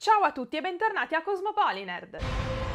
Ciao a tutti e bentornati a Cosmopolinerd!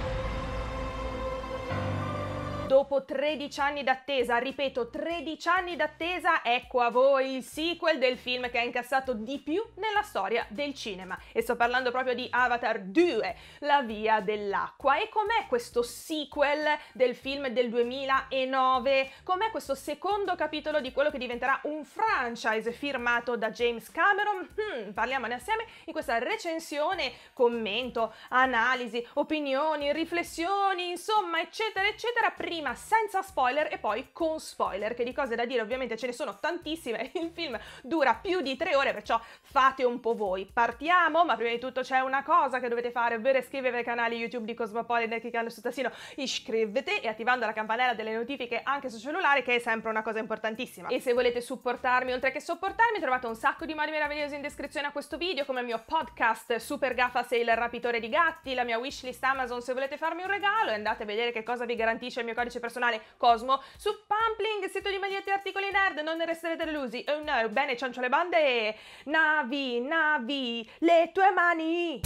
Dopo 13 anni d'attesa, ripeto, 13 anni d'attesa, ecco a voi il sequel del film che ha incassato di più nella storia del cinema. E sto parlando proprio di Avatar 2, La via dell'acqua. E com'è questo sequel del film del 2009? Com'è questo secondo capitolo di quello che diventerà un franchise firmato da James Cameron? Hmm, parliamone assieme in questa recensione, commento, analisi, opinioni, riflessioni, insomma, eccetera, eccetera. Prima prima senza spoiler e poi con spoiler, che di cose da dire ovviamente ce ne sono tantissime, il film dura più di tre ore, perciò fate un po' voi. Partiamo, ma prima di tutto c'è una cosa che dovete fare, ovvero iscrivervi al canale YouTube di Cosmopolitan cliccando sul tassino iscrivete e attivando la campanella delle notifiche anche sul cellulare, che è sempre una cosa importantissima. E se volete supportarmi, oltre che sopportarmi, trovate un sacco di modi meravigliosi in descrizione a questo video, come il mio podcast Super Gaffa il rapitore di gatti, la mia wishlist Amazon se volete farmi un regalo e andate a vedere che cosa vi garantisce il mio codice personale Cosmo su Pumpling, sito di magliette e articoli nerd, non ne resterete delusi. Oh no, bene, ciancio le bande, navi, navi, le tue mani.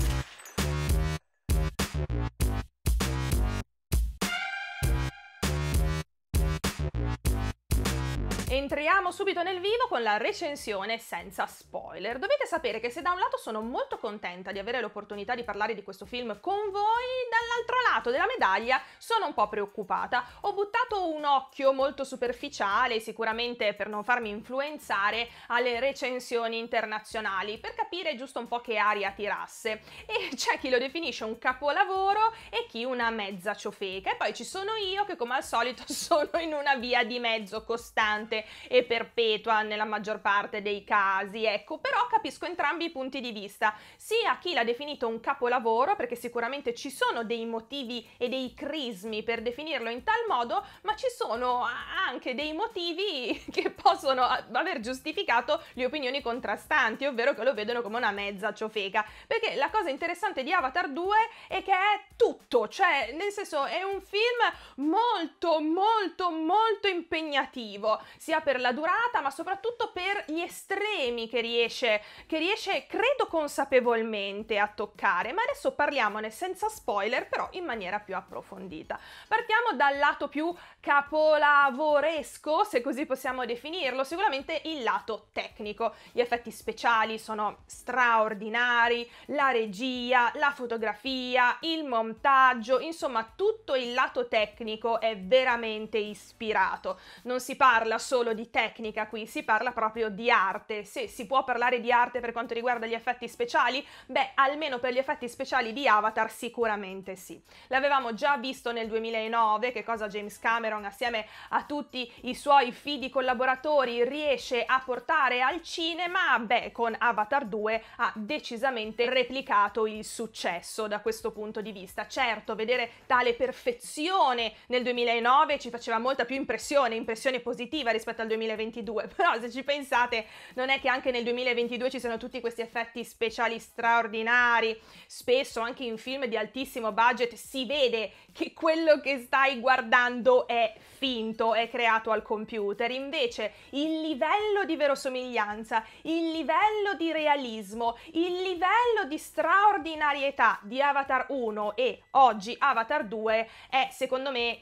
Entriamo subito nel vivo con la recensione senza spoiler. Dovete sapere che se da un lato sono molto contenta di avere l'opportunità di parlare di questo film con voi, dall'altro lato della medaglia sono un po' preoccupata. Ho buttato un occhio molto superficiale, sicuramente per non farmi influenzare, alle recensioni internazionali, per capire giusto un po' che aria tirasse. E c'è chi lo definisce un capolavoro e chi una mezza ciofeca. E poi ci sono io che come al solito sono in una via di mezzo costante e perpetua nella maggior parte dei casi, ecco, però capisco entrambi i punti di vista, sia chi l'ha definito un capolavoro, perché sicuramente ci sono dei motivi e dei crismi per definirlo in tal modo, ma ci sono anche dei motivi che possono aver giustificato le opinioni contrastanti, ovvero che lo vedono come una mezza ciofeca, perché la cosa interessante di Avatar 2 è che è tutto, cioè nel senso è un film molto molto molto impegnativo, sia per la durata, ma soprattutto per gli estremi che riesce, che riesce, credo consapevolmente a toccare. Ma adesso parliamone senza spoiler, però in maniera più approfondita. Partiamo dal lato più capolavoresco, se così possiamo definirlo, sicuramente il lato tecnico. Gli effetti speciali sono straordinari, la regia, la fotografia, il montaggio, insomma tutto il lato tecnico è veramente ispirato. Non si parla solo solo di tecnica qui, si parla proprio di arte. Se si può parlare di arte per quanto riguarda gli effetti speciali, beh, almeno per gli effetti speciali di Avatar sicuramente sì. L'avevamo già visto nel 2009, che cosa James Cameron assieme a tutti i suoi fidi collaboratori riesce a portare al cinema, beh, con Avatar 2 ha decisamente replicato il successo da questo punto di vista. Certo, vedere tale perfezione nel 2009 ci faceva molta più impressione, impressione positiva rispetto rispetto al 2022, però se ci pensate non è che anche nel 2022 ci sono tutti questi effetti speciali straordinari, spesso anche in film di altissimo budget si vede che quello che stai guardando è finto, è creato al computer, invece il livello di verosomiglianza, il livello di realismo, il livello di straordinarietà di Avatar 1 e oggi Avatar 2 è secondo me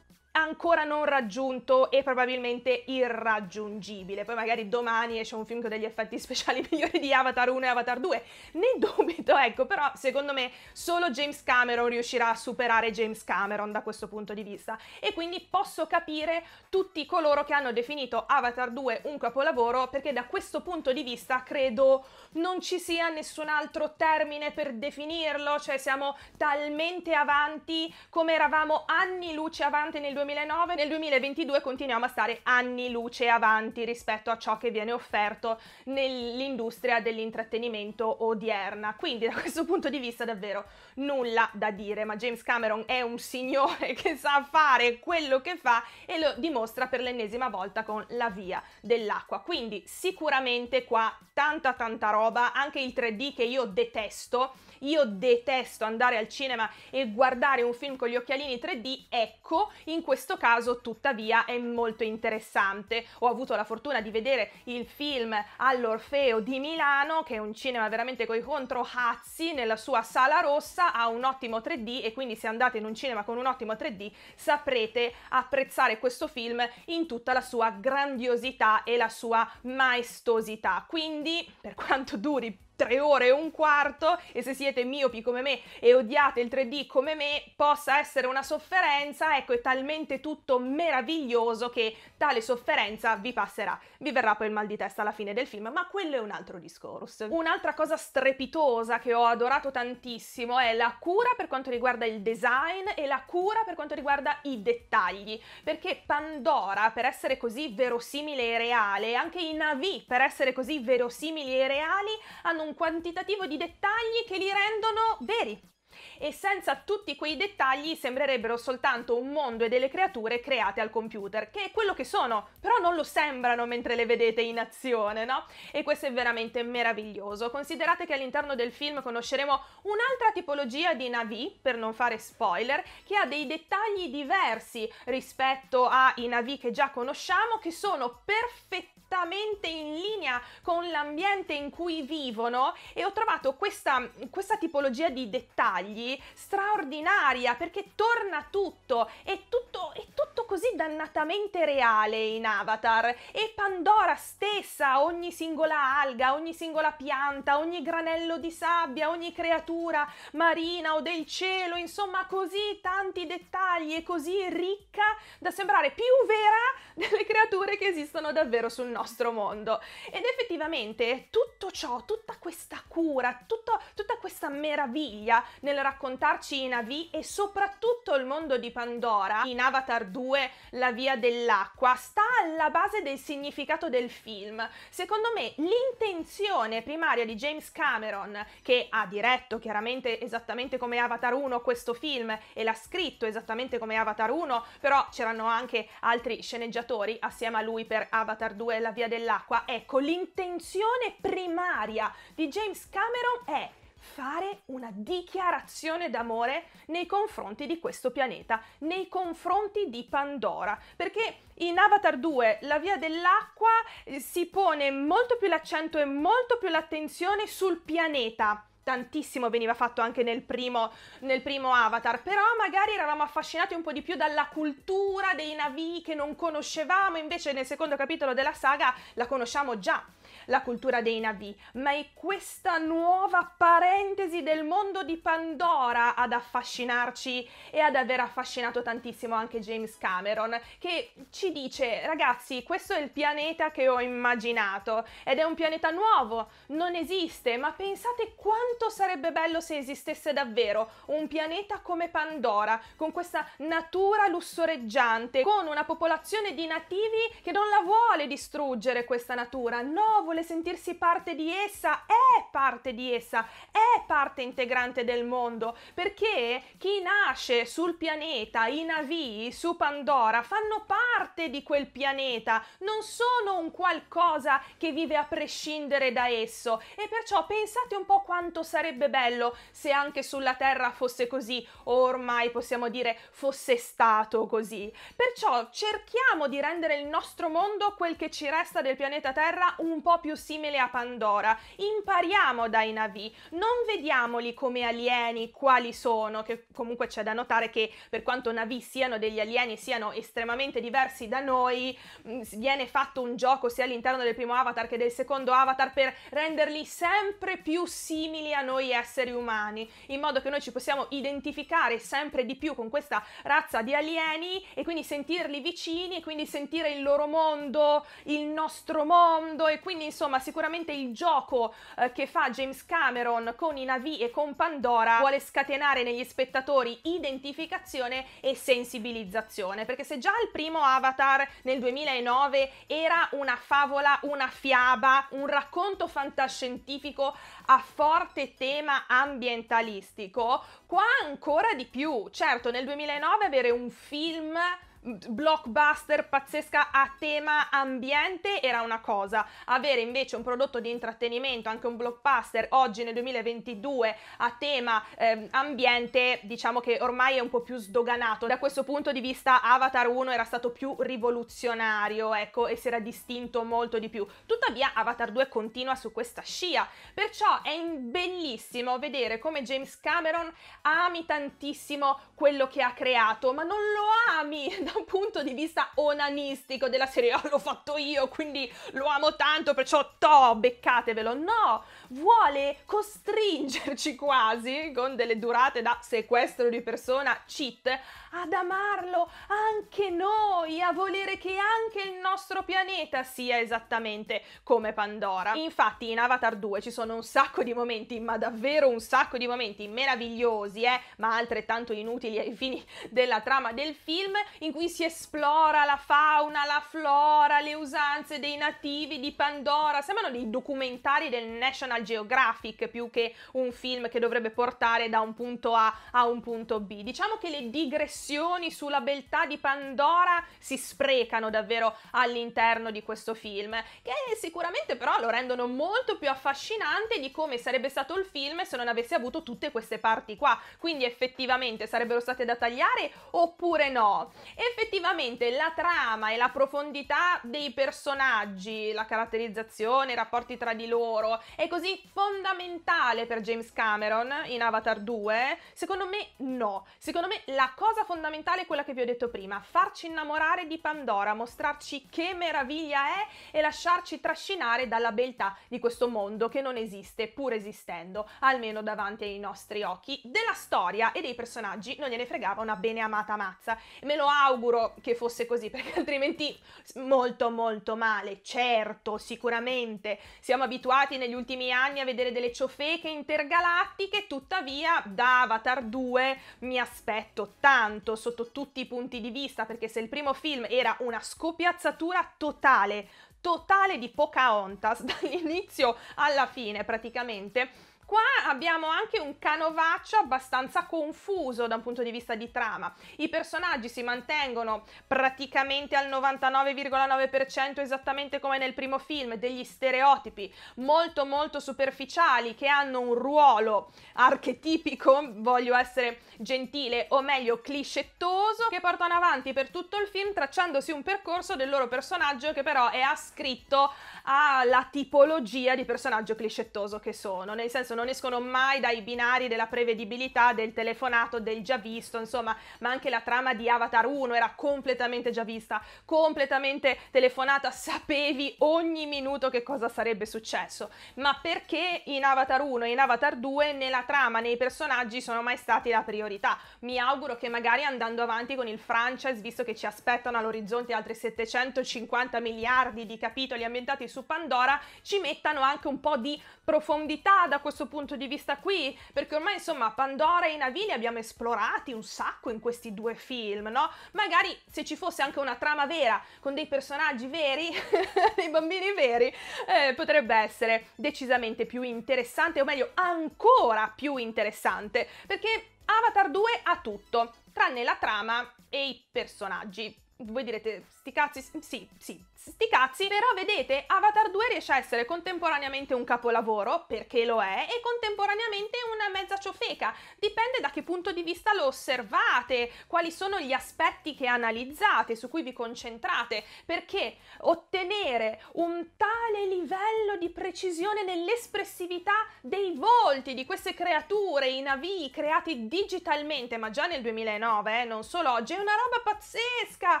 ancora non raggiunto e probabilmente irraggiungibile. Poi magari domani esce un film con degli effetti speciali migliori di Avatar 1 e Avatar 2. Ne dubito, ecco, però secondo me solo James Cameron riuscirà a superare James Cameron da questo punto di vista e quindi posso capire tutti coloro che hanno definito Avatar 2 un capolavoro perché da questo punto di vista credo non ci sia nessun altro termine per definirlo, cioè siamo talmente avanti come eravamo anni luce avanti nel 2000 2009, nel 2022 continuiamo a stare anni luce avanti rispetto a ciò che viene offerto nell'industria dell'intrattenimento odierna. Quindi da questo punto di vista davvero nulla da dire, ma James Cameron è un signore che sa fare quello che fa e lo dimostra per l'ennesima volta con La via dell'acqua. Quindi sicuramente qua tanta tanta roba, anche il 3D che io detesto io detesto andare al cinema e guardare un film con gli occhialini 3D, ecco, in questo questo caso tuttavia è molto interessante. Ho avuto la fortuna di vedere il film all'Orfeo di Milano, che è un cinema veramente coi controhazzi, nella sua sala rossa, ha un ottimo 3D e quindi se andate in un cinema con un ottimo 3D saprete apprezzare questo film in tutta la sua grandiosità e la sua maestosità. Quindi, per quanto duri tre ore e un quarto e se siete miopi come me e odiate il 3D come me possa essere una sofferenza, ecco è talmente tutto meraviglioso che tale sofferenza vi passerà. Vi verrà poi il mal di testa alla fine del film, ma quello è un altro discorso. Un'altra cosa strepitosa che ho adorato tantissimo è la cura per quanto riguarda il design e la cura per quanto riguarda i dettagli, perché Pandora per essere così verosimile e reale, anche i Navi per essere così verosimili e reali hanno un quantitativo di dettagli che li rendono veri e senza tutti quei dettagli sembrerebbero soltanto un mondo e delle creature create al computer, che è quello che sono, però non lo sembrano mentre le vedete in azione, no? E questo è veramente meraviglioso. Considerate che all'interno del film conosceremo un'altra tipologia di Navi, per non fare spoiler, che ha dei dettagli diversi rispetto ai Navi che già conosciamo, che sono perfettamente in linea con l'ambiente in cui vivono e ho trovato questa, questa tipologia di dettagli straordinaria perché torna tutto, è tutto, è tutto così dannatamente reale in Avatar e Pandora stessa, ogni singola alga, ogni singola pianta, ogni granello di sabbia, ogni creatura marina o del cielo, insomma così tanti dettagli e così ricca da sembrare più vera delle creature che esistono davvero sul nostro mondo. Ed effettivamente tutto ciò, tutta questa cura, tutto, tutta questa meraviglia nel raccontarci i Navi e soprattutto il mondo di Pandora, in Avatar 2, la via dell'acqua, sta alla base del significato del film. Secondo me l'intenzione primaria di James Cameron, che ha diretto chiaramente esattamente come Avatar 1 questo film e l'ha scritto esattamente come Avatar 1, però c'erano anche altri sceneggiatori assieme a lui per Avatar 2 la via dell'acqua. Ecco, l'intenzione primaria di James Cameron è fare una dichiarazione d'amore nei confronti di questo pianeta, nei confronti di Pandora, perché in Avatar 2 la via dell'acqua eh, si pone molto più l'accento e molto più l'attenzione sul pianeta. Tantissimo veniva fatto anche nel primo, nel primo, Avatar, però magari eravamo affascinati un po' di più dalla cultura dei navi che non conoscevamo, invece nel secondo capitolo della saga la conosciamo già la cultura dei Navi, ma è questa nuova parentesi del mondo di Pandora ad affascinarci e ad aver affascinato tantissimo anche James Cameron, che ci dice ragazzi questo è il pianeta che ho immaginato ed è un pianeta nuovo, non esiste, ma pensate quanto sarebbe bello se esistesse davvero un pianeta come Pandora, con questa natura lussoreggiante, con una popolazione di nativi che non la vuole distruggere questa natura, no, vuole sentirsi parte di essa, è parte di essa, è parte integrante del mondo, perché chi nasce sul pianeta, i Navi, su Pandora, fanno parte di quel pianeta, non sono un qualcosa che vive a prescindere da esso. E perciò pensate un po' quanto sarebbe bello se anche sulla Terra fosse così, o ormai possiamo dire fosse stato così. Perciò cerchiamo di rendere il nostro mondo, quel che ci resta del pianeta Terra, un po' più simile a Pandora. Impariamo dai Navi, non vediamoli come alieni quali sono, che comunque c'è da notare che per quanto Navi siano degli alieni, siano estremamente diversi da noi, mm, viene fatto un gioco sia all'interno del primo avatar che del secondo avatar per renderli sempre più simili a noi esseri umani, in modo che noi ci possiamo identificare sempre di più con questa razza di alieni e quindi sentirli vicini e quindi sentire il loro mondo, il nostro mondo e quindi insomma sicuramente il gioco eh, che fa James Cameron con i Navi e con Pandora vuole scatenare negli spettatori identificazione e sensibilizzazione, perché se già il primo Avatar nel 2009 era una favola, una fiaba, un racconto fantascientifico a forte tema ambientalistico, qua ancora di più. Certo, nel 2009 avere un film blockbuster pazzesca a tema ambiente era una cosa, avere invece un prodotto di intrattenimento, anche un blockbuster oggi nel 2022 a tema eh, ambiente, diciamo che ormai è un po' più sdoganato. Da questo punto di vista Avatar 1 era stato più rivoluzionario, ecco, e si era distinto molto di più. Tuttavia Avatar 2 continua su questa scia, perciò è bellissimo vedere come James Cameron ami tantissimo quello che ha creato, ma non lo ami da un punto di vista onanistico della serie, oh, l'ho fatto io, quindi lo amo tanto, perciò to, beccatevelo. No, vuole costringerci quasi, con delle durate da sequestro di persona, cheat, ad amarlo anche noi, a volere che anche il nostro pianeta sia esattamente come Pandora. Infatti in Avatar 2 ci sono un sacco di momenti, ma davvero un sacco di momenti meravigliosi, eh, ma altrettanto inutili ai fini della trama del film, in cui si esplora la fauna, la flora, le usanze dei nativi di Pandora. Sembrano dei documentari del National Geographic più che un film che dovrebbe portare da un punto A a un punto B. Diciamo che le digressioni sulla beltà di Pandora si sprecano davvero all'interno di questo film, che sicuramente però lo rendono molto più affascinante di come sarebbe stato il film se non avesse avuto tutte queste parti qua. Quindi effettivamente sarebbero state da tagliare oppure no? Effettivamente la trama e la profondità dei personaggi, la caratterizzazione, i rapporti tra di loro è così fondamentale per James Cameron in Avatar 2? Secondo me no. Secondo me la cosa fondamentale è quella che vi ho detto prima, farci innamorare di Pandora, mostrarci che meraviglia è e lasciarci trascinare dalla beltà di questo mondo che non esiste, pur esistendo, almeno davanti ai nostri occhi. Della storia e dei personaggi non gliene fregava una bene amata mazza. Me lo auguro che fosse così, perché altrimenti molto molto male. Certo, sicuramente. Siamo abituati negli ultimi anni a vedere delle ciofeche intergalattiche, tuttavia da Avatar 2 mi aspetto tanto sotto tutti i punti di vista, perché se il primo film era una scopiazzatura totale, totale di Pocahontas, dall'inizio alla fine praticamente, Qua abbiamo anche un canovaccio abbastanza confuso da un punto di vista di trama. I personaggi si mantengono praticamente al 99,9% esattamente come nel primo film, degli stereotipi molto molto superficiali che hanno un ruolo archetipico, voglio essere gentile o meglio clichettoso, che portano avanti per tutto il film tracciandosi un percorso del loro personaggio che però è ascritto alla tipologia di personaggio clichettoso che sono, nel senso non escono mai dai binari della prevedibilità, del telefonato, del già visto, insomma, ma anche la trama di Avatar 1 era completamente già vista, completamente telefonata, sapevi ogni minuto che cosa sarebbe successo, ma perché in Avatar 1 e in Avatar 2 nella trama, nei personaggi sono mai stati la priorità. Mi auguro che magari andando avanti con il franchise, visto che ci aspettano all'orizzonte altri 750 miliardi di capitoli ambientati su Pandora ci mettano anche un po' di profondità da questo punto di vista qui, perché ormai insomma Pandora e i Navi li abbiamo esplorati un sacco in questi due film, no? Magari se ci fosse anche una trama vera con dei personaggi veri, dei bambini veri, eh, potrebbe essere decisamente più interessante, o meglio ancora più interessante, perché Avatar 2 ha tutto, tranne la trama e i personaggi. Voi direte, sti cazzi, sì, sì, sti cazzi, però vedete, Avatar 2 riesce a essere contemporaneamente un capolavoro, perché lo è, e contemporaneamente una mezza ciofeca. Dipende da che punto di vista lo osservate, quali sono gli aspetti che analizzate, su cui vi concentrate, perché ottenere un tale livello di precisione nell'espressività dei volti di queste creature, i navi creati digitalmente, ma già nel 2009, eh, non solo oggi, è una roba pazzesca,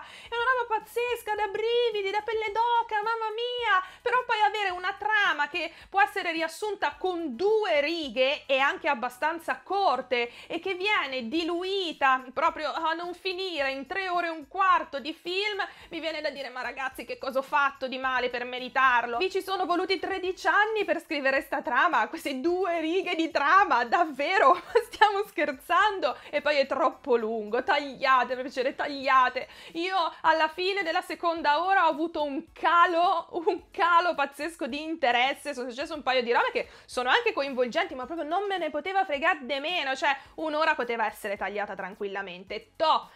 è una roba pazzesca da brividi, da pelle d'oca, mamma mia! Però poi avere una trama che può essere riassunta con due righe e anche abbastanza corte e che viene diluita proprio a non finire in tre ore e un quarto di film, mi viene da dire ma ragazzi che cosa ho fatto di male per meritarlo? Vi ci sono voluti 13 anni per scrivere sta trama, queste due righe di trama, davvero? Stiamo scherzando e poi è troppo lungo, tagliate, per piacere, tagliate. Io alla fine della seconda ora ho avuto un calo, un calo pazzesco di interesse, sono successe un paio di robe che sono anche coinvolgenti, ma proprio non me ne poteva fregare di meno, cioè un'ora poteva essere tagliata tranquillamente. To,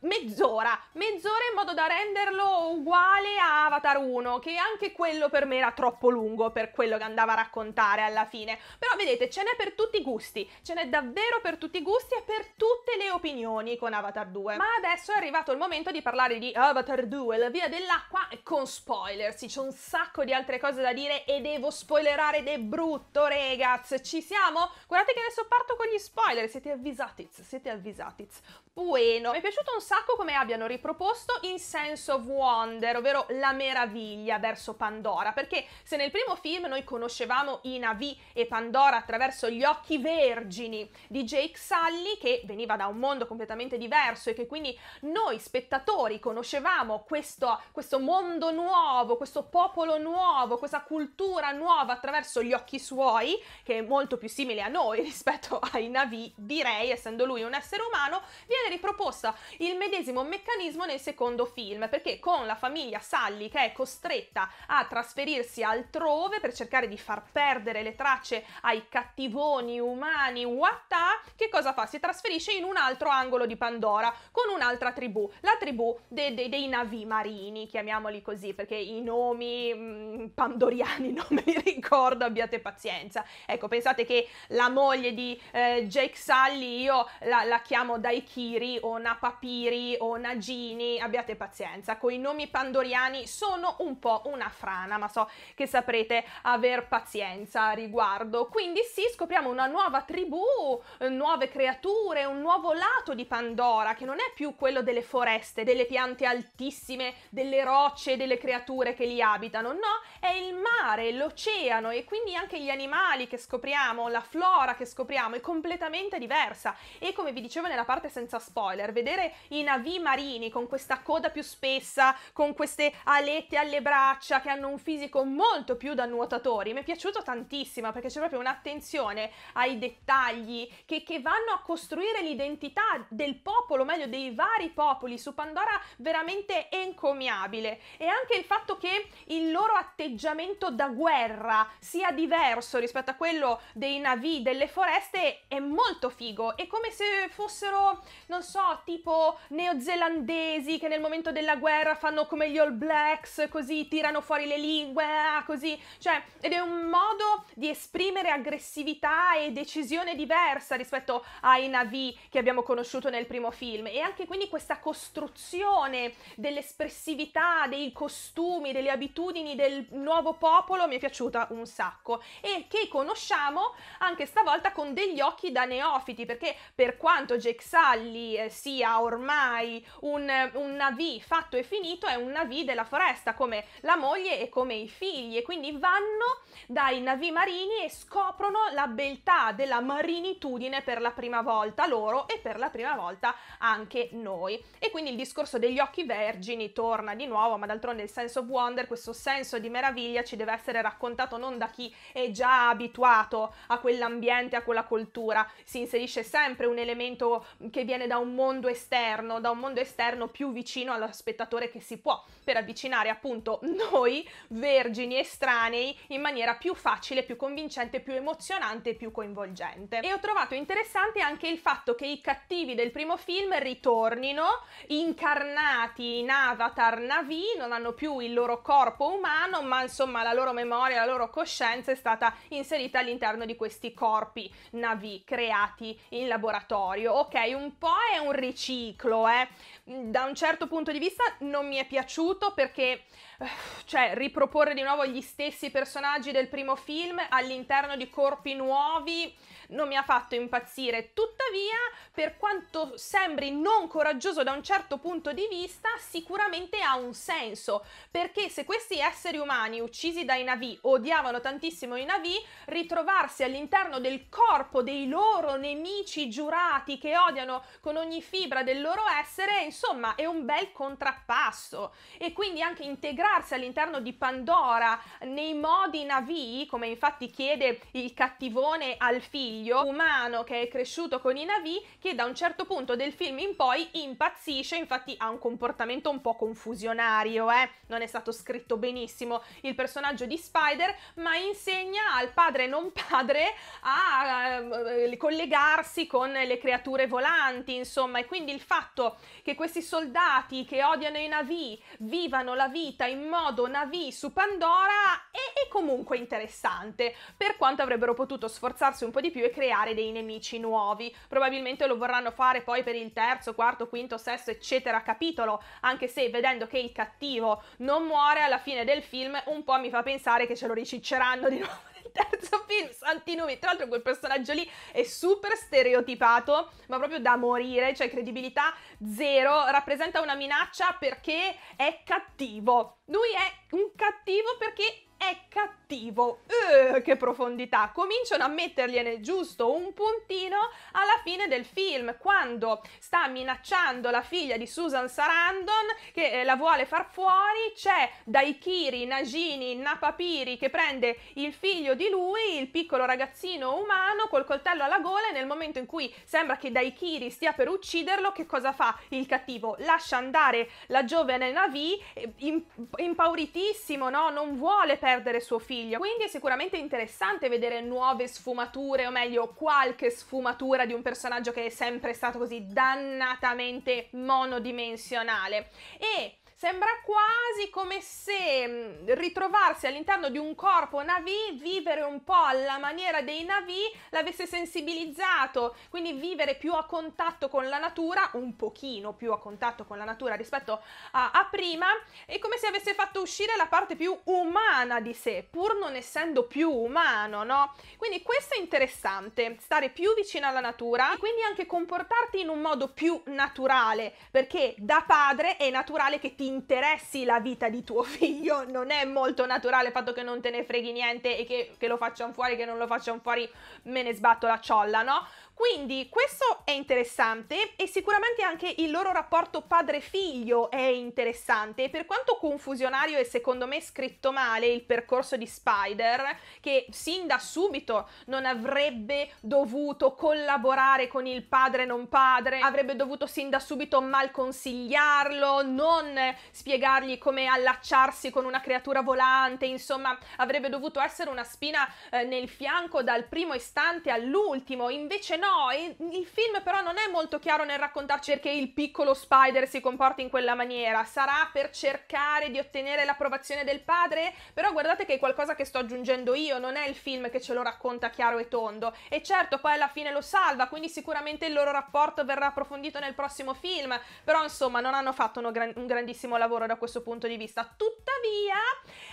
mezz'ora, mezz'ora in modo da renderlo uguale a Avatar 1, che anche quello per me era troppo lungo per quello che andava a raccontare alla fine. Però vedete, ce n'è per tutti i gusti, ce n'è davvero per tutti i gusti e per tutte le opinioni con Avatar 2. Ma adesso è arrivato il momento di parlare di Avatar 2, la via dell'acqua con spoiler. Sì, c'è un sacco di altre cose da dire e devo spoilerare de brutto, ragazzi. Ci siamo? Guardate che adesso parto con gli spoiler, siete avvisati, siete avvisati. Bueno, mi è piaciuto un sacco come abbiano riproposto in Sense of Wonder, ovvero la meraviglia verso Pandora, perché se nel primo film noi conoscevamo i Navi e Pandora attraverso gli occhi vergini di Jake Sully, che veniva da un mondo completamente diverso e che quindi noi spettatori conoscevamo questo, questo mondo nuovo, questo popolo nuovo, questa cultura nuova attraverso gli occhi suoi, che è molto più simile a noi rispetto ai Navi, direi, essendo lui un essere umano, viene viene riproposta il medesimo meccanismo nel secondo film, perché con la famiglia Sally che è costretta a trasferirsi altrove per cercare di far perdere le tracce ai cattivoni umani Watta, che cosa fa? Si trasferisce in un altro angolo di Pandora con un'altra tribù, la tribù de- de- dei navi marini, chiamiamoli così, perché i nomi mh, mm, pandoriani non me li ricordo, abbiate pazienza. Ecco, pensate che la moglie di eh, Jake Sully io la, la chiamo Daikiri Papiri o Napapiri o Nagini, abbiate pazienza, con i nomi pandoriani sono un po' una frana, ma so che saprete aver pazienza a riguardo. Quindi sì, scopriamo una nuova tribù, eh, nuove creature, un nuovo lato di Pandora, che non è più quello delle foreste, delle piante altissime, delle rocce, delle creature che li abitano, no, è il mare, l'oceano e quindi anche gli animali che scopriamo, la flora che scopriamo è completamente diversa e come vi dicevo nella parte senza spoiler, vedere i navi marini con questa coda più spessa, con queste alette alle braccia che hanno un fisico molto più da nuotatori, mi è piaciuto tantissimo perché c'è proprio un'attenzione ai dettagli che, che vanno a costruire l'identità del popolo, meglio dei vari popoli su Pandora veramente encomiabile. E anche il fatto che il loro atteggiamento da guerra sia diverso rispetto a quello dei navi delle foreste è molto figo, è come se fossero non so, tipo neozelandesi che nel momento della guerra fanno come gli All Blacks, così tirano fuori le lingue, ah, così, cioè, ed è un modo di esprimere aggressività e decisione diversa rispetto ai Navi che abbiamo conosciuto nel primo film. E anche quindi questa costruzione dell'espressività, dei costumi, delle abitudini del nuovo popolo mi è piaciuta un sacco. E che conosciamo anche stavolta con degli occhi da neofiti perché per quanto Jake Sully eh, sia ormai un, un Navi fatto e finito, è un Navi della foresta, come la moglie e come i figli, e quindi vanno dai navi marini e scoprono la beltà della marinitudine per la prima volta loro e per la prima volta anche noi. E quindi il discorso degli occhi vergini torna di nuovo, ma d'altronde il sense of wonder, questo senso di meraviglia ci deve essere raccontato non da chi è già abituato a quell'ambiente, a quella cultura, si inserisce sempre un elemento che viene da da un mondo esterno, da un mondo esterno più vicino allo spettatore che si può, per avvicinare appunto noi, vergini estranei, in maniera più facile, più convincente, più emozionante e più coinvolgente. E ho trovato interessante anche il fatto che i cattivi del primo film ritornino incarnati in avatar Navi, non hanno più il loro corpo umano, ma insomma la loro memoria, la loro coscienza è stata inserita all'interno di questi corpi Navi creati in laboratorio. Ok, un po' è un riciclo, eh. Da un certo punto di vista non mi è piaciuto perché, cioè, riproporre di nuovo gli stessi personaggi del primo film all'interno di corpi nuovi non mi ha fatto impazzire. Tuttavia per quanto sembri non coraggioso da un certo punto di vista, sicuramente ha un senso, perché se questi esseri umani uccisi dai Navi odiavano tantissimo i Navi, ritrovarsi all'interno del corpo dei loro nemici giurati che odiano con ogni fibra del loro essere, insomma, è un bel contrappasso. E quindi anche integrarsi all'interno di Pandora nei modi Navi, come infatti chiede il cattivone al figlio umano che è cresciuto con i Navi, che da un certo punto del film in poi impazzisce, infatti ha un comportamento un po' confusionario, eh? non è stato scritto benissimo il personaggio di Spider, ma insegna al padre non padre a uh, collegarsi con le creature volanti, insomma, e quindi il fatto che questi soldati che odiano i Navi vivano la vita in modo Navi su Pandora è, è comunque interessante, per quanto avrebbero potuto sforzarsi un po' di più e creare dei nemici nuovi. Probabilmente lo vorranno fare poi per il terzo, quarto, quinto, sesto, eccetera capitolo, anche se vedendo che il cattivo non muore alla fine del film un po' mi fa pensare che ce lo ricicceranno di nuovo terzo film, santi numi. Tra l'altro quel personaggio lì è super stereotipato, ma proprio da morire, cioè credibilità zero, rappresenta una minaccia perché è cattivo. Lui è un cattivo perché è cattivo. Uh, che profondità! Cominciano a mettergliene giusto un puntino alla fine del film, quando sta minacciando la figlia di Susan Sarandon, che eh, la vuole far fuori, c'è Daikiri, Nagini, Napapiri che prende il figlio di lui, il piccolo ragazzino umano, col coltello alla gola e nel momento in cui sembra che Daikiri stia per ucciderlo, che cosa fa il cattivo? Lascia andare la giovane Navi, eh, impauritissimo, no? Non vuole perdere suo figlio. Quindi è sicuramente interessante vedere nuove sfumature, o meglio, qualche sfumatura di un personaggio che è sempre stato così dannatamente monodimensionale. E Sembra quasi come se mm, ritrovarsi all'interno di un corpo Navi, vivere un po' alla maniera dei Navi, l'avesse sensibilizzato, quindi vivere più a contatto con la natura, un pochino più a contatto con la natura rispetto a, a prima, è come se avesse fatto uscire la parte più umana di sé, pur non essendo più umano, no? Quindi questo è interessante, stare più vicino alla natura e quindi anche comportarti in un modo più naturale, perché da padre è naturale che ti interessi la vita di tuo figlio, non è molto naturale il fatto che non te ne freghi niente e che, che lo facciano fuori, che non lo facciano fuori, me ne sbatto la ciolla, no? Quindi questo è interessante e sicuramente anche il loro rapporto padre-figlio è interessante. Per quanto confusionario e secondo me scritto male il percorso di Spider, che sin da subito non avrebbe dovuto collaborare con il padre non padre, avrebbe dovuto sin da subito mal consigliarlo, non spiegargli come allacciarsi con una creatura volante, insomma avrebbe dovuto essere una spina eh, nel fianco dal primo istante all'ultimo, invece no no, il, film però non è molto chiaro nel raccontarci perché il piccolo Spider si comporta in quella maniera. Sarà per cercare di ottenere l'approvazione del padre? Però guardate che è qualcosa che sto aggiungendo io, non è il film che ce lo racconta chiaro e tondo. E certo, poi alla fine lo salva, quindi sicuramente il loro rapporto verrà approfondito nel prossimo film. Però insomma, non hanno fatto gran- un grandissimo lavoro da questo punto di vista. Tuttavia,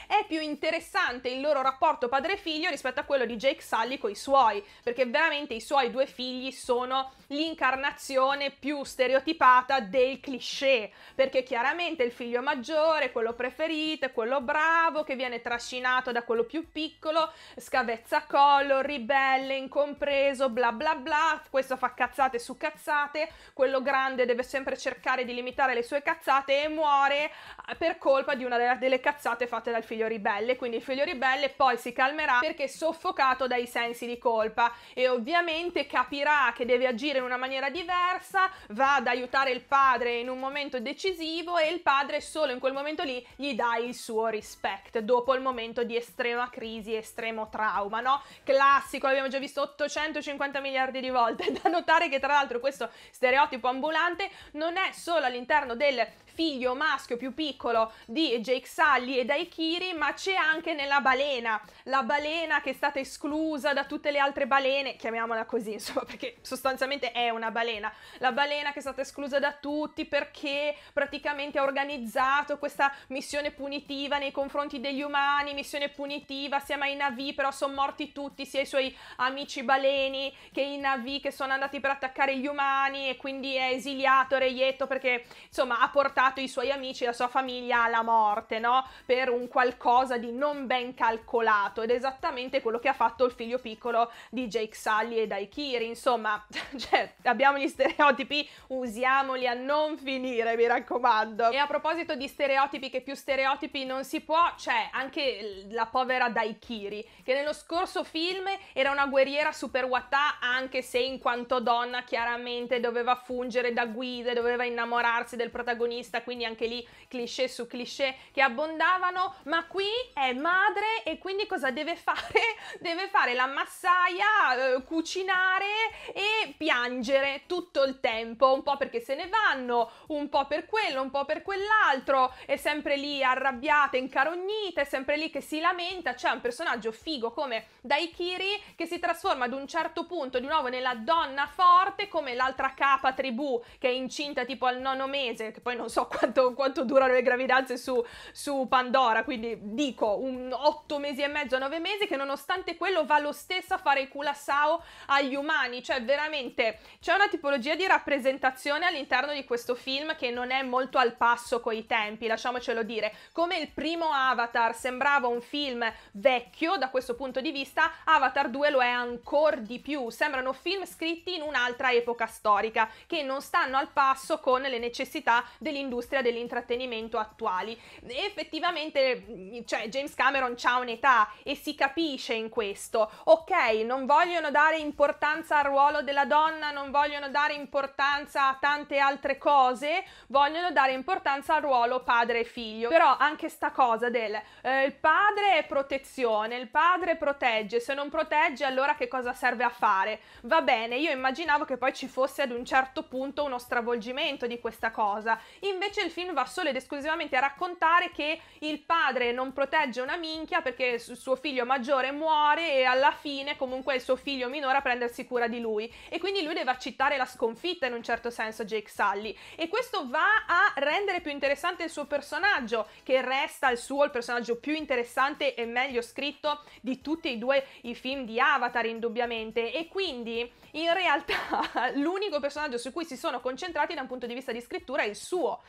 è più interessante il loro rapporto padre-figlio rispetto a quello di Jake Sully con i suoi, perché veramente i suoi due figli sono l'incarnazione più stereotipata del cliché, perché chiaramente il figlio maggiore, quello preferito, quello bravo che viene trascinato da quello più piccolo, scavezza collo, ribelle, incompreso, bla bla bla, questo fa cazzate su cazzate, quello grande deve sempre cercare di limitare le sue cazzate e muore per colpa di una delle cazzate fatte dal figlio ribelle, quindi il figlio ribelle poi si calmerà perché è soffocato dai sensi di colpa e ovviamente capirà che deve agire in una maniera diversa, va ad aiutare il padre in un momento decisivo e il padre solo in quel momento lì gli dà il suo rispetto dopo il momento di estrema crisi, estremo trauma, no? Classico, l'abbiamo già visto 850 miliardi di volte. Da notare che tra l'altro questo stereotipo ambulante non è solo all'interno del figlio maschio più piccolo di Jake Sully e Daikiri, ma c'è anche nella balena, la balena che è stata esclusa da tutte le altre balene, chiamiamola così, insomma, perché sostanzialmente è una balena, la balena che è stata esclusa da tutti perché praticamente ha organizzato questa missione punitiva nei confronti degli umani, missione punitiva assieme ai Navi, però sono morti tutti, sia i suoi amici baleni che i Navi che sono andati per attaccare gli umani e quindi è esiliato Reietto perché insomma ha portato i suoi amici e la sua famiglia alla morte, no? Per un qualcosa di non ben calcolato ed esattamente quello che ha fatto il figlio piccolo di Jake Sully e Daikiri, insomma, cioè, abbiamo gli stereotipi, usiamoli a non finire, mi raccomando. E a proposito di stereotipi, che più stereotipi non si può, c'è anche la povera Daikiri, che nello scorso film era una guerriera super wata, anche se in quanto donna chiaramente doveva fungere da guida, doveva innamorarsi del protagonista, quindi anche lì cliché su cliché che abbondavano, ma qui è madre e quindi cosa deve fare? Deve fare la massaia, eh, cucinare e piangere tutto il tempo, un po' perché se ne vanno, un po' per quello, un po' per quell'altro, è sempre lì arrabbiata, incarognita, è sempre lì che si lamenta, c'è un personaggio figo come Daikiri che si trasforma ad un certo punto di nuovo nella donna forte come l'altra capa tribù che è incinta tipo al nono mese, che poi non so quanto, quanto durano le gravidanze su, su Pandora, quindi dico un otto mesi e mezzo, nove mesi, che nonostante quello va lo stesso a fare il culassao agli umani, cioè veramente c'è una tipologia di rappresentazione all'interno di questo film che non è molto al passo coi tempi, lasciamocelo dire. Come il primo Avatar sembrava un film vecchio da questo punto di vista, Avatar 2 lo è ancora di più, sembrano film scritti in un'altra epoca storica che non stanno al passo con le necessità dell'industria dell'intrattenimento attuali. E effettivamente, cioè James Cameron ha un'età e si capisce in questo. Ok, non vogliono dare importanza al ruolo della donna, non vogliono dare importanza a tante altre cose, vogliono dare importanza al ruolo padre e figlio. Però anche sta cosa del eh, il padre è protezione, il padre protegge, se non protegge allora che cosa serve a fare? Va bene, io immaginavo che poi ci fosse ad un certo punto uno stravolgimento di questa cosa. Invece il film va solo ed esclusivamente a raccontare che il padre non protegge una minchia perché il suo figlio maggiore muore e alla fine comunque è il suo figlio minore a prendersi cura di lui. E quindi lui deve accettare la sconfitta in un certo senso Jake Sully. E questo va a rendere più interessante il suo personaggio che resta il suo il personaggio più interessante e meglio scritto di tutti e due i film di Avatar indubbiamente. E quindi in realtà l'unico personaggio su cui si sono concentrati da un punto di vista di scrittura è il suo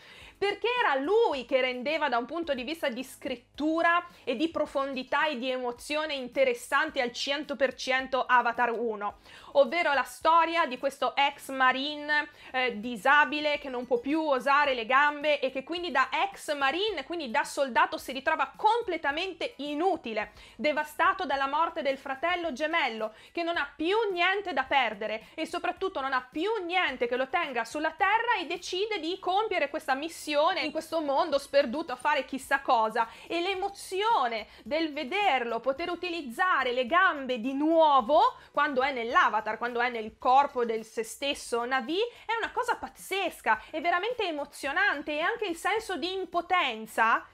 perché era lui che rendeva da un punto di vista di scrittura e di profondità e di emozione interessanti al 100% Avatar 1, ovvero la storia di questo ex marine eh, disabile che non può più usare le gambe e che quindi da ex marine, quindi da soldato si ritrova completamente inutile, devastato dalla morte del fratello gemello, che non ha più niente da perdere e soprattutto non ha più niente che lo tenga sulla terra e decide di compiere questa missione in questo mondo sperduto a fare chissà cosa. E l'emozione del vederlo poter utilizzare le gambe di nuovo quando è nell'avatar, quando è nel corpo del se stesso Navi è una cosa pazzesca, è veramente emozionante e anche il senso di impotenza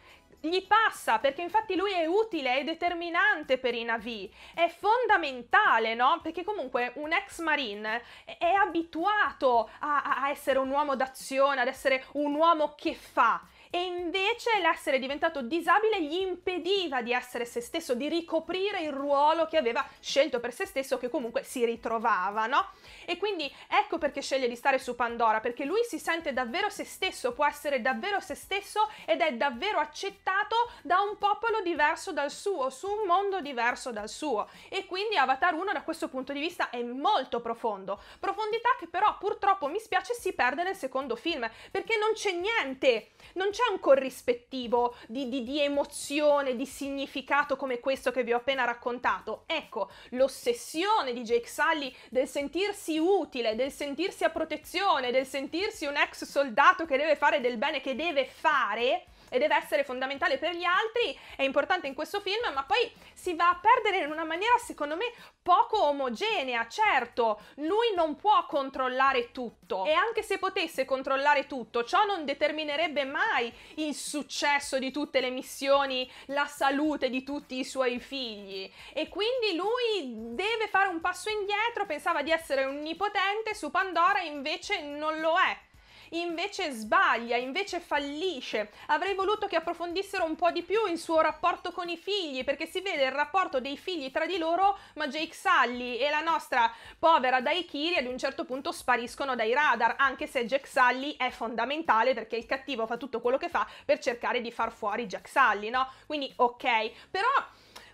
gli passa perché infatti lui è utile, è determinante per i Navi, è fondamentale, no? Perché comunque un ex marine è abituato a, a essere un uomo d'azione, ad essere un uomo che fa e invece l'essere diventato disabile gli impediva di essere se stesso, di ricoprire il ruolo che aveva scelto per se stesso, che comunque si ritrovava, no? E quindi ecco perché sceglie di stare su Pandora, perché lui si sente davvero se stesso, può essere davvero se stesso ed è davvero accettato da un popolo diverso dal suo, su un mondo diverso dal suo. E quindi Avatar 1 da questo punto di vista è molto profondo, profondità che però purtroppo mi spiace si perde nel secondo film, perché non c'è niente, non c'è c'è un corrispettivo di, di, di, emozione, di significato come questo che vi ho appena raccontato. Ecco, l'ossessione di Jake Sully del sentirsi utile, del sentirsi a protezione, del sentirsi un ex soldato che deve fare del bene, che deve fare e deve essere fondamentale per gli altri, è importante in questo film, ma poi si va a perdere in una maniera secondo me poco omogenea. Certo, lui non può controllare tutto e anche se potesse controllare tutto, ciò non determinerebbe mai il successo di tutte le missioni, la salute di tutti i suoi figli e quindi lui deve fare un passo indietro, pensava di essere onnipotente su Pandora, invece non lo è invece sbaglia, invece fallisce. Avrei voluto che approfondissero un po' di più il suo rapporto con i figli, perché si vede il rapporto dei figli tra di loro, ma Jake Sully e la nostra povera Daikiri ad un certo punto spariscono dai radar, anche se Jack Sully è fondamentale perché il cattivo fa tutto quello che fa per cercare di far fuori Jack Sully, no? Quindi ok, però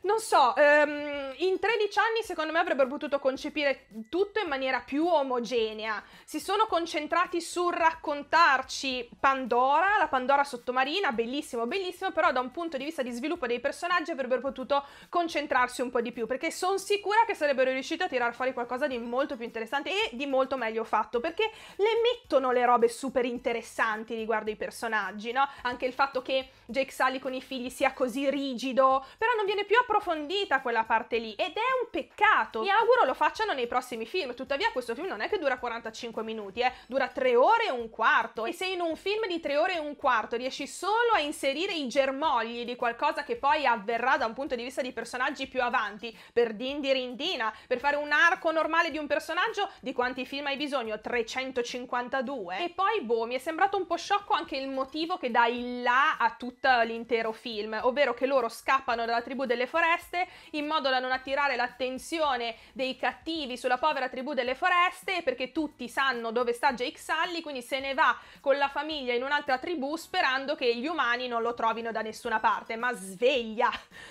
non so, um, in 13 anni secondo me avrebbero potuto concepire tutto in maniera più omogenea. Si sono concentrati su raccontarci Pandora, la Pandora sottomarina, bellissimo, bellissimo, però da un punto di vista di sviluppo dei personaggi avrebbero potuto concentrarsi un po' di più, perché sono sicura che sarebbero riusciti a tirar fuori qualcosa di molto più interessante e di molto meglio fatto, perché le mettono le robe super interessanti riguardo i personaggi, no? Anche il fatto che Jake Sully con i figli sia così rigido, però non viene più approfondito approfondita quella parte lì ed è un peccato. Mi auguro lo facciano nei prossimi film. Tuttavia questo film non è che dura 45 minuti, eh, dura 3 ore e un quarto. E se in un film di 3 ore e un quarto riesci solo a inserire i germogli di qualcosa che poi avverrà da un punto di vista di personaggi più avanti, per Dindy Rindina, per fare un arco normale di un personaggio, di quanti film hai bisogno? 352. E poi, boh, mi è sembrato un po' sciocco anche il motivo che dà il là a tutto l'intero film, ovvero che loro scappano dalla tribù delle foreste foreste in modo da non attirare l'attenzione dei cattivi sulla povera tribù delle foreste perché tutti sanno dove sta Jake Sully quindi se ne va con la famiglia in un'altra tribù sperando che gli umani non lo trovino da nessuna parte. Ma sveglia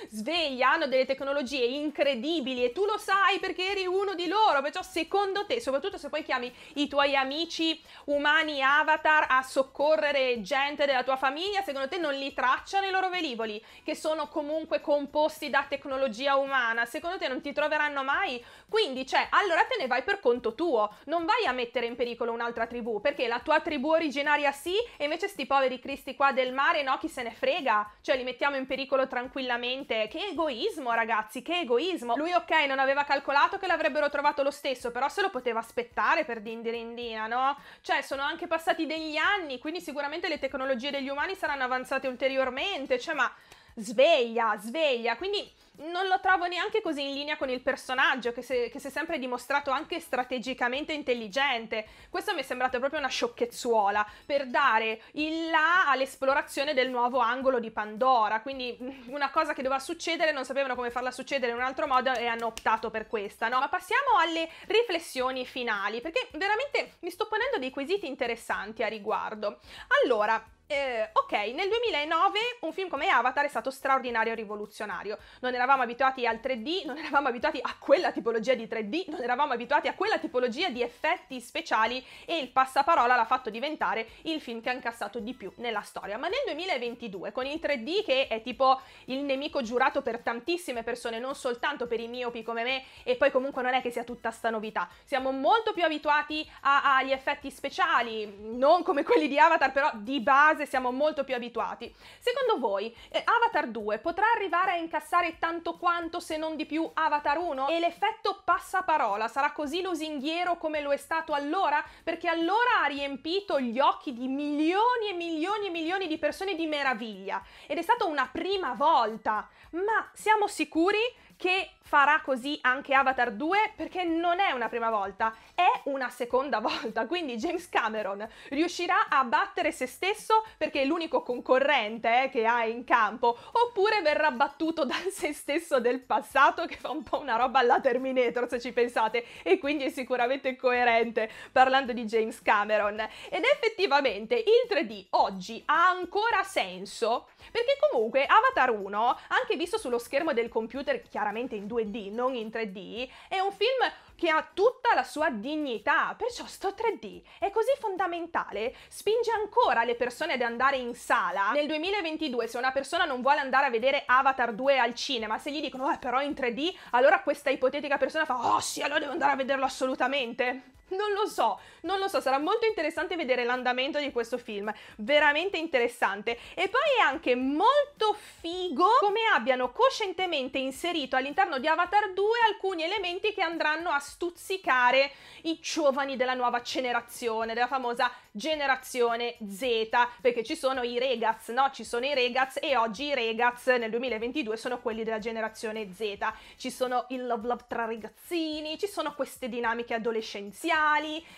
sveglia hanno delle tecnologie incredibili e tu lo sai perché eri uno di loro perciò secondo te soprattutto se poi chiami i tuoi amici umani avatar a soccorrere gente della tua famiglia secondo te non li tracciano i loro velivoli che sono comunque composti da tecnologia umana, secondo te non ti troveranno mai? Quindi, cioè, allora te ne vai per conto tuo, non vai a mettere in pericolo un'altra tribù, perché la tua tribù originaria sì, e invece sti poveri cristi qua del mare no, chi se ne frega? Cioè, li mettiamo in pericolo tranquillamente. Che egoismo, ragazzi, che egoismo. Lui, ok, non aveva calcolato che l'avrebbero trovato lo stesso, però se lo poteva aspettare per Dindirindina, no? Cioè, sono anche passati degli anni, quindi sicuramente le tecnologie degli umani saranno avanzate ulteriormente, cioè, ma sveglia, sveglia, quindi non lo trovo neanche così in linea con il personaggio che si, che si, è sempre dimostrato anche strategicamente intelligente. Questo mi è sembrato proprio una sciocchezzuola per dare il là all'esplorazione del nuovo angolo di Pandora. Quindi mm, una cosa che doveva succedere, non sapevano come farla succedere in un altro modo e hanno optato per questa, no? Ma passiamo alle riflessioni finali, perché veramente mi sto ponendo dei quesiti interessanti a riguardo. Allora, eh, ok, nel 2009 un film come Avatar è stato straordinario e rivoluzionario. Non eravamo abituati al 3D, non eravamo abituati a quella tipologia di 3D, non eravamo abituati a quella tipologia di effetti speciali e il passaparola l'ha fatto diventare il film che ha incassato di più nella storia. Ma nel 2022, con il 3D che è tipo il nemico giurato per tantissime persone, non soltanto per i miopi come me, e poi comunque non è che sia tutta sta novità, siamo molto più abituati agli effetti speciali, non come quelli di Avatar, però di base siamo molto più abituati. Secondo voi eh, Avatar 2 potrà arrivare a incassare tanto quanto se non di più Avatar 1? E l'effetto passaparola sarà così lusinghiero come lo è stato allora? Perché allora ha riempito gli occhi di milioni e milioni e milioni di persone di meraviglia ed è stata una prima volta. Ma siamo sicuri che farà così anche Avatar 2 perché non è una prima volta, è una seconda volta. Quindi James Cameron riuscirà a battere se stesso perché è l'unico concorrente eh, che ha in campo, oppure verrà battuto da se stesso del passato che fa un po' una roba alla Terminator se ci pensate e quindi è sicuramente coerente parlando di James Cameron. Ed effettivamente il 3D oggi ha ancora senso perché comunque Avatar 1, anche visto sullo schermo del computer chiaramente in 2D, non in 3D, è un film che ha tutta la sua dignità, perciò sto 3D è così fondamentale, spinge ancora le persone ad andare in sala. Nel 2022 se una persona non vuole andare a vedere Avatar 2 al cinema, se gli dicono eh però in 3D, allora questa ipotetica persona fa oh sì, allora devo andare a vederlo assolutamente. Non lo so, non lo so, sarà molto interessante vedere l'andamento di questo film, veramente interessante. E poi è anche molto figo come abbiano coscientemente inserito all'interno di Avatar 2 alcuni elementi che andranno a stuzzicare i giovani della nuova generazione, della famosa generazione Z, perché ci sono i Regaz, no? Ci sono i Regaz e oggi i Regaz nel 2022 sono quelli della generazione Z. Ci sono il love love tra ragazzini, ci sono queste dinamiche adolescenziali,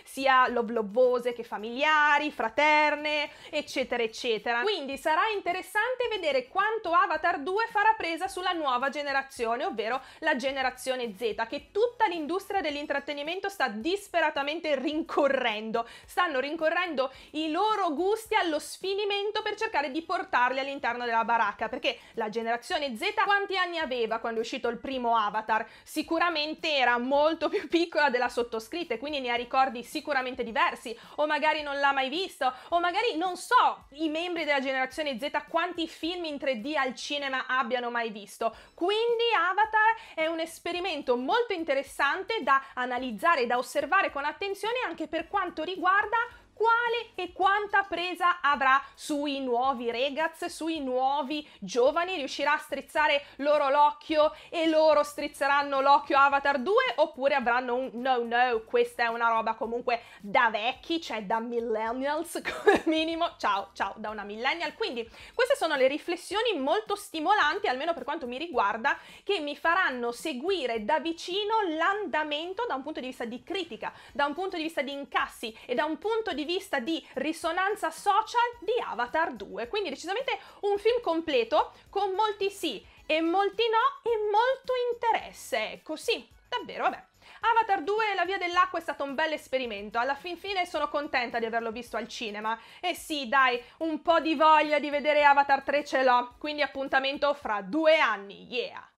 sia love lovose che familiari, fraterne, eccetera, eccetera. Quindi sarà interessante vedere quanto Avatar 2 farà presa sulla nuova generazione, ovvero la generazione Z, che tutta l'industria dell'intrattenimento sta disperatamente rincorrendo. Stanno rincorrendo i loro gusti allo sfinimento per cercare di portarli all'interno della baracca, perché la generazione Z quanti anni aveva quando è uscito il primo Avatar? Sicuramente era molto più piccola della sottoscritta e quindi ne ha ricordi sicuramente diversi, o magari non l'ha mai visto, o magari non so i membri della generazione Z quanti film in 3D al cinema abbiano mai visto. Quindi Avatar è un esperimento molto interessante da analizzare, da osservare con attenzione anche per quanto riguarda quale e quanta presa avrà sui nuovi ragazzi, sui nuovi giovani, riuscirà a strizzare loro l'occhio e loro strizzeranno l'occhio Avatar 2 oppure avranno un no no, questa è una roba comunque da vecchi, cioè da millennials come minimo, ciao ciao da una millennial, quindi queste sono le riflessioni molto stimolanti, almeno per quanto mi riguarda, che mi faranno seguire da vicino l'andamento da un punto di vista di critica, da un punto di vista di incassi e da un punto di vista di risonanza social di Avatar 2. Quindi decisamente un film completo con molti sì e molti no e molto interesse. Ecco, sì, davvero, vabbè. Avatar 2 La via dell'acqua è stato un bel esperimento, alla fin fine sono contenta di averlo visto al cinema. E sì, dai, un po' di voglia di vedere Avatar 3 ce l'ho, quindi appuntamento fra due anni, yeah!